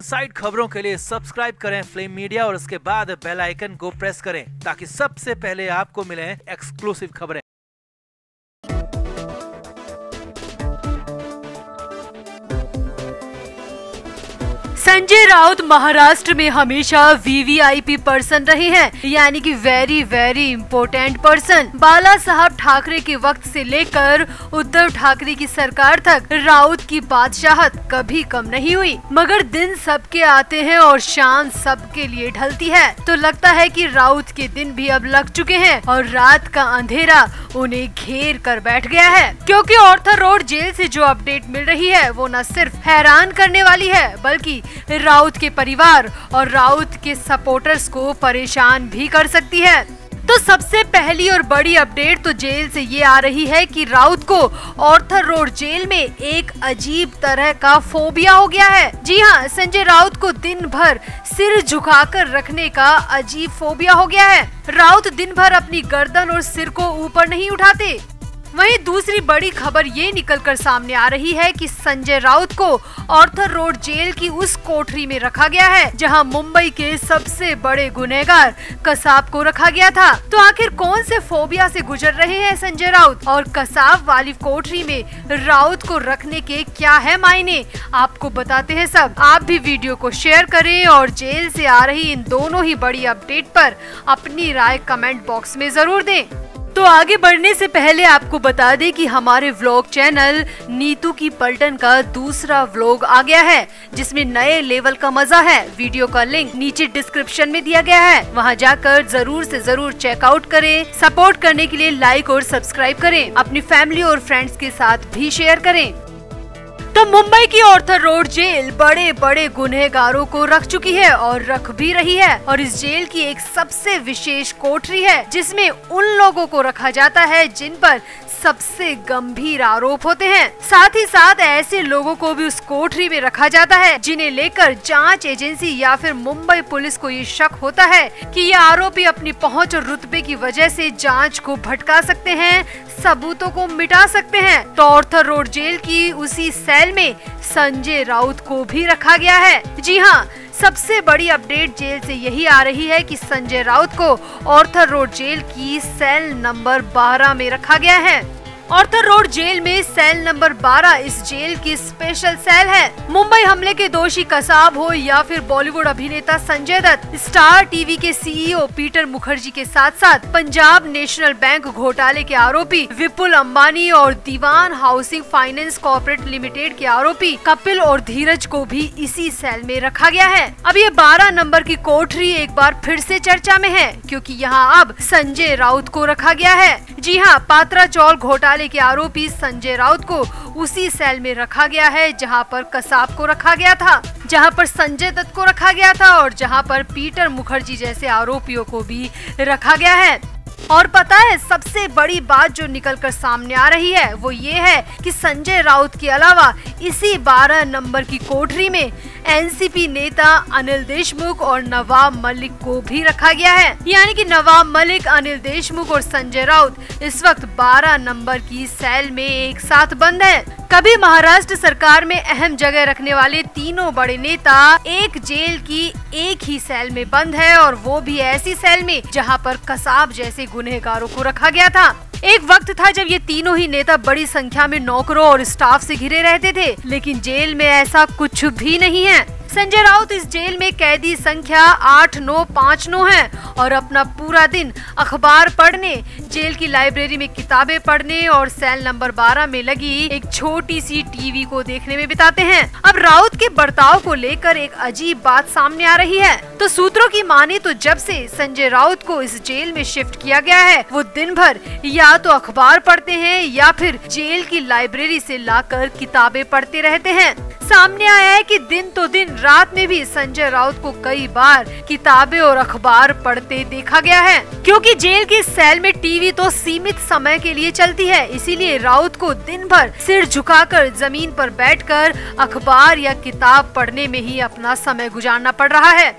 Side खबरों के लिए सब्सक्राइब करें फ्लेम मीडिया और उसके बाद बेल आइकन को प्रेस करें ताकि सबसे पहले आपको मिले एक्सक्लूसिव खबरें। संजय राउत महाराष्ट्र में हमेशा वीवीआईपी पर्सन रहे हैं, यानी कि very very important person Bala Saheb Thackeray के वक्त से लेकर उद्धव ठाकरे की सरकार तक राउत की बादशाहत कभी कम नहीं हुई। मगर दिन सबके आते हैं और शाम सबके लिए ढलती है। तो लगता है कि राउत के दिन भी अब लग चुके हैं और रात का अंधेरा उन्हें घेर कर बैठ गया है। क्योंकि ऑर्थर रोड जेल से जो अपडेट मिल रही है, वो न सिर्फ़ हैरान करने वाली है, बल्कि राउत के परिवार और राउत के सपोर्टर्स को परेशान भी कर सकती है। तो सबसे पहली और बड़ी अपडेट तो जेल से ये आ रही है कि राउत को ऑर्थर रोड जेल में एक अजीब तरह का फोबिया हो गया है। जी हाँ संजय राउत को दिन भर सिर झुकाकर रखने का अजीब फोबिया हो गया है। राउत दिन भर अपनी गर्दन और सिर को ऊपर नहीं उठाते। वहीं दूसरी बड़ी खबर ये निकलकर सामने आ रही है कि संजय राउत को ऑर्थर रोड जेल की उस कोठरी में रखा गया है, जहाँ मुंबई के सबसे बड़े गुनेगार कसाब को रखा गया था। तो आखिर कौन से फोबिया से गुजर रहे हैं संजय राउत? और कसाब वाली कोठरी में राउत को रखने के क्या है मायने? आपको बताते हैं सब। आप भी वीडियो को शेयर करें और जेल से आ रही इन दोनों ही बड़ी अपडेट पर अपनी राय कमेंट बॉक्स में ज़रूर दें। तो आगे बढ़ने से पहले आपको बता दें कि हमारे व्लॉग चैनल नीतू की पलटन का दूसरा व्लॉग आ गया है, जिसमें नए लेवल का मज़ा है। वीडियो का लिंक नीचे डिस्क्रिप्शन में दिया गया है। वहाँ जाकर ज़रूर से ज़रूर चेकआउट करें। सपोर्ट करने के लिए लाइक और सब्सक्राइब करें। अपनी फैमिली और फ्रेंड्स के साथ भी शेयर करें। तो मुंबई की ऑर्थर रोड जेल बड़े बड़े गुनहगारों को रख चुकी है और रख भी रही है। और इस जेल की एक सबसे विशेष कोठरी है, जिसमें उन लोगों को रखा जाता है जिन पर सबसे गंभीर आरोप होते हैं। साथ ही साथ ऐसे लोगों को भी उस कोठरी में रखा जाता है, जिन्हें लेकर जाँच एजेंसी या फिर मुंबई पुलिस को ये शक होता है कि ये आरोपी अपनी पहुँच और रुतबे की वजह से जाँच को भटका सकते हैं, सबूतों को मिटा सकते हैं। तो रोड जेल की उसी सेल में संजय राउत को भी रखा गया है। जी हाँ सबसे बड़ी अपडेट जेल से यही आ रही है कि संजय राउत को ऑर्थर रोड जेल की सेल नंबर 12 में रखा गया है। ऑर्थर रोड जेल में सेल नंबर 12 इस जेल की स्पेशल सेल है। मुंबई हमले के दोषी कसाब हो या फिर बॉलीवुड अभिनेता संजय दत्त, स्टार टीवी के सीईओ पीटर मुखर्जी के साथ साथ पंजाब नेशनल बैंक घोटाले के आरोपी विपुल अंबानी और Dewan housing finance corporate limited के आरोपी कपिल और धीरज को भी इसी सेल में रखा गया है। अब ये बारह नंबर की कोठरी एक बार फिर से चर्चा में है, क्योंकि यहाँ अब संजय राउत को रखा गया है। जी हाँ पात्रा चौल घोटाले घोटाले के आरोपी संजय राउत को उसी सेल में रखा गया है, जहाँ पर कसाब को रखा गया था, जहाँ पर संजय दत्त को रखा गया था और जहाँ पर पीटर मुखर्जी जैसे आरोपियों को भी रखा गया है। और पता है, सबसे बड़ी बात जो निकल कर सामने आ रही है, वो ये है कि संजय राउत के अलावा इसी 12 नंबर की कोठरी में एनसीपी नेता अनिल देशमुख और नवाब मलिक को भी रखा गया है। यानी कि नवाब मलिक, अनिल देशमुख और संजय राउत इस वक्त 12 नंबर की सेल में एक साथ बंद है। कभी महाराष्ट्र सरकार में अहम जगह रखने वाले तीनों बड़े नेता एक जेल की एक ही सेल में बंद है और वो भी ऐसी सेल में जहाँ पर कसाब जैसे गुनहगारों को रखा गया था। एक वक्त था जब ये तीनों ही नेता बड़ी संख्या में नौकरों और स्टाफ से घिरे रहते थे, लेकिन जेल में ऐसा कुछ भी नहीं है। संजय राउत इस जेल में कैदी संख्या आठ, नौ, पाँच, नौ है और अपना पूरा दिन अखबार पढ़ने, जेल की लाइब्रेरी में किताबें पढ़ने और सेल नंबर 12 में लगी एक छोटी सी टीवी को देखने में बिताते हैं। अब राउत के बर्ताव को लेकर एक अजीब बात सामने आ रही है। तो सूत्रों की माने तो जब से संजय राउत को इस जेल में शिफ्ट किया गया है, वो दिन भर या तो अखबार पढ़ते हैं या फिर जेल की लाइब्रेरी से लाकर किताबें पढ़ते रहते हैं। सामने आया है कि दिन तो दिन रात में भी संजय राउत को कई बार किताबें और अखबार पढ़ते देखा गया है। क्योंकि जेल की सेल में टीवी तो सीमित समय के लिए चलती है, इसीलिए राउत को दिन भर सिर झुकाकर ज़मीन पर बैठकर अखबार या किताब पढ़ने में ही अपना समय गुजारना पड़ रहा है।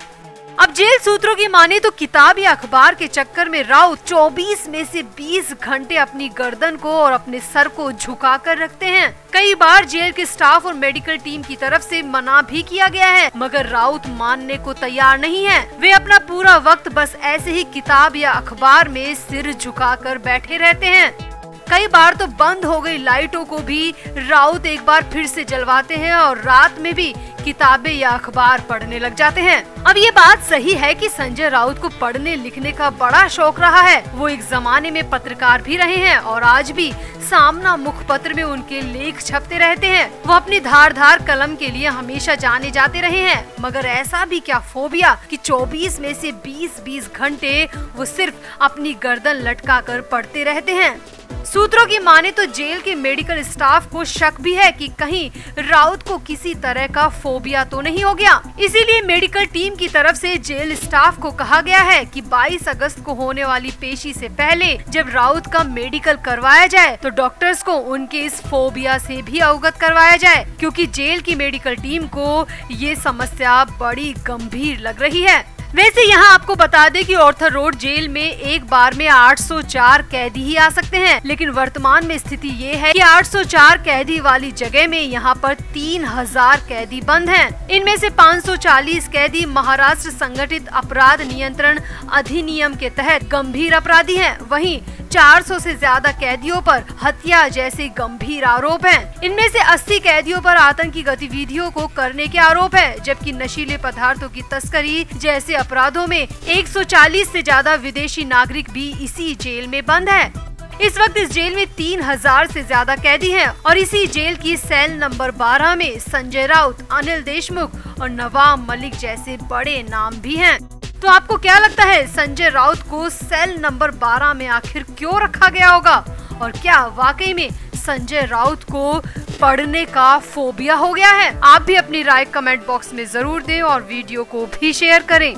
अब जेल सूत्रों की माने तो किताब या अखबार के चक्कर में राउत 24 में से 20 घंटे अपनी गर्दन को और अपने सर को झुका कर रखते हैं। कई बार जेल के स्टाफ और मेडिकल टीम की तरफ़ से मना भी किया गया है, मगर राउत मानने को तैयार नहीं है। वे अपना पूरा वक्त बस ऐसे ही किताब या अखबार में सिर झुकाकर बैठे रहते हैं। कई बार तो बंद हो गई लाइटों को भी। राउत एक बार फिर से जलवाते हैं और रात में भी किताबें या अखबार पढ़ने लग जाते हैं। अब ये बात सही है कि संजय राउत को पढ़ने लिखने का बड़ा शौक रहा है। वो एक जमाने में पत्रकार भी रहे हैं और आज भी सामना मुख पत्र में उनके लेख छपते रहते हैं। वो अपनी धार धार कलम के लिए हमेशा जाने जाते रहे हैं। मगर ऐसा भी क्या फोबिया कि 24 में से 20-20 घंटे वो सिर्फ़ अपनी गर्दन लटका कर पढ़ते रहते हैं। सूत्रों की माने तो जेल के मेडिकल स्टाफ को शक भी है कि कहीं राउत को किसी तरह का फोबिया तो नहीं हो गया। इसीलिए मेडिकल टीम की तरफ़ से जेल स्टाफ को कहा गया है कि 22 अगस्त को होने वाली पेशी से पहले जब राउत का मेडिकल करवाया जाए तो डॉक्टर्स को उनके इस फोबिया से भी अवगत करवाया जाए, क्योंकि जेल की मेडिकल टीम को ये समस्या बड़ी गंभीर लग रही है। वैसे यहाँ आपको बता दें कि ऑर्थर रोड जेल में एक बार में 804 कैदी ही आ सकते हैं लेकिन वर्तमान में स्थिति ये है कि 804 कैदी वाली जगह में यहाँ पर 3000 कैदी बंद हैं। इनमें से 540 कैदी महाराष्ट्र संगठित अपराध नियंत्रण अधिनियम के तहत गंभीर अपराधी हैं। वहीं 400 से ज़्यादा कैदियों पर हत्या जैसे गंभीर आरोप हैं। इनमें से 80 कैदियों पर आतंकी गतिविधियों को करने के आरोप है, जबकि नशीले पदार्थों की तस्करी जैसे अपराधों में 140 से ज़्यादा विदेशी नागरिक भी इसी जेल में बंद है इस वक्त इस जेल में तीन हज़ार से ज़्यादा कैदी हैं और इसी जेल की सेल नंबर 12 में संजय राउत, अनिल देशमुख और नवाब मलिक जैसे बड़े नाम भी हैं। तो आपको क्या लगता है, संजय राउत को सेल नंबर 12 में आखिर क्यों रखा गया होगा? और क्या वाकई में संजय राउत को पढ़ने का फोबिया हो गया है? आप भी अपनी राय कमेंट बॉक्स में ज़रूर दें और वीडियो को भी शेयर करें।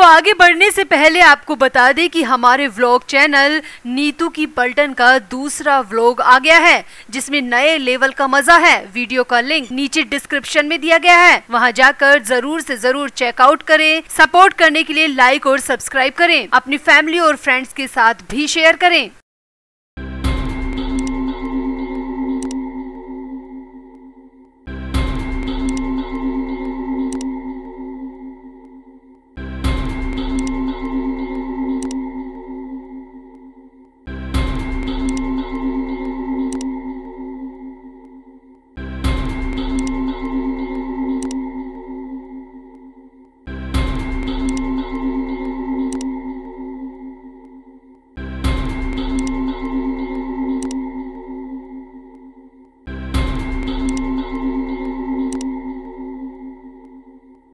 तो आगे बढ़ने से पहले आपको बता दें कि हमारे व्लॉग चैनल नीतू की पलटन का दूसरा व्लॉग आ गया है, जिसमें नए लेवल का मज़ा है। वीडियो का लिंक नीचे डिस्क्रिप्शन में दिया गया है। वहाँ जाकर ज़रूर से ज़रूर चेकआउट करें। सपोर्ट करने के लिए लाइक और सब्सक्राइब करें। अपनी फैमिली और फ्रेंड्स के साथ भी शेयर करें।